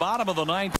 Bottom of the ninth.